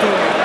Victor.